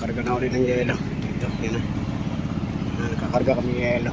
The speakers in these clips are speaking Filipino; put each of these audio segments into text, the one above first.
Karga na ulit ng yelo. Ito, yun na. Ah, nakakarga kami yelo.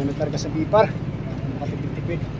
Mo nagkarga sa bipar. Makatipid-tipid.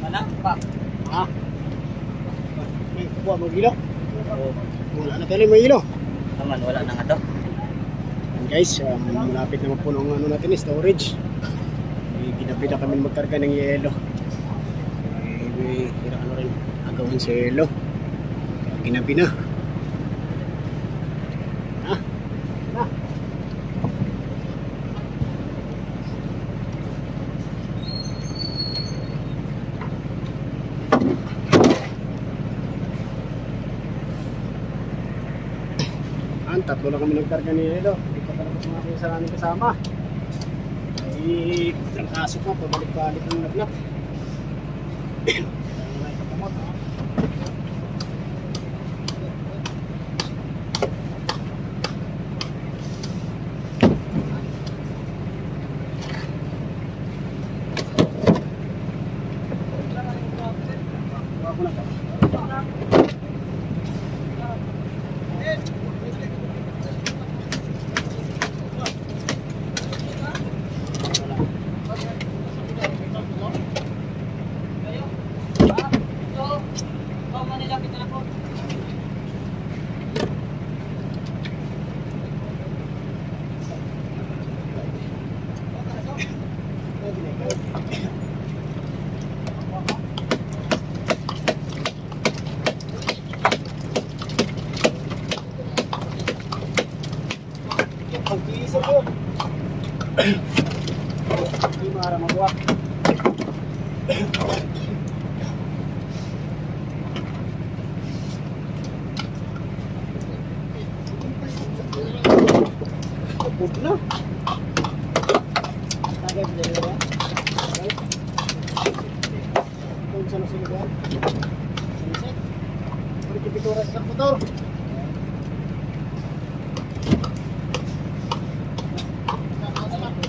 Wala pa. Ha? May kuha mo ilo? Wala na tayo may ilo. Naman, wala na nga to. Yan guys, um, malapit naman po ng ano natin, eh, storage. Ginabi na kami magkarga ng yelo. May hira ano rin, agawin sa yelo. Ginabi na. Tatlo lang kami nagkarga ni Elo. Pa talaga sa aming kasama. Ay, ang kaso pa, pabalik-balik ng nagnap. Maara magawa. Kapot na. Tagay ba? Tagay. Kung saan sila ba? Sunset. Pwede kipitura sa motor.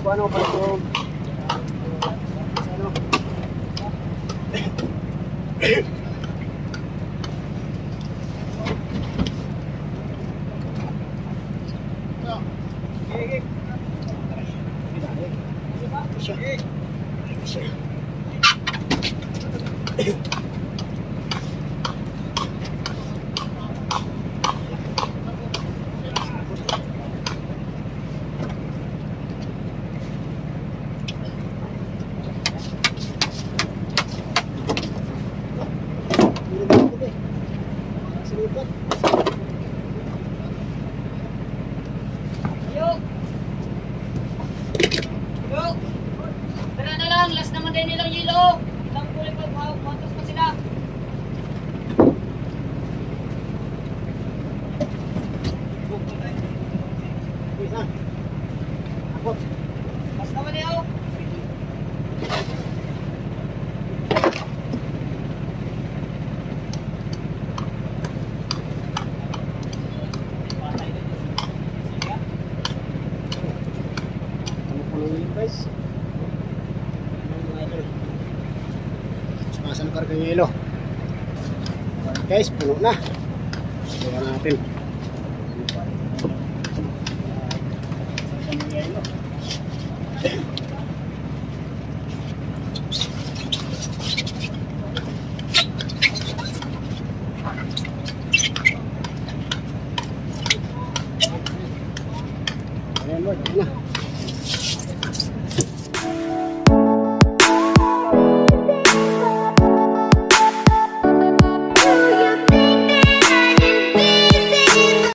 Kung ano pa din nilang yelo. karga guys puno na kaya natin Ayan, Lord. Ayan na.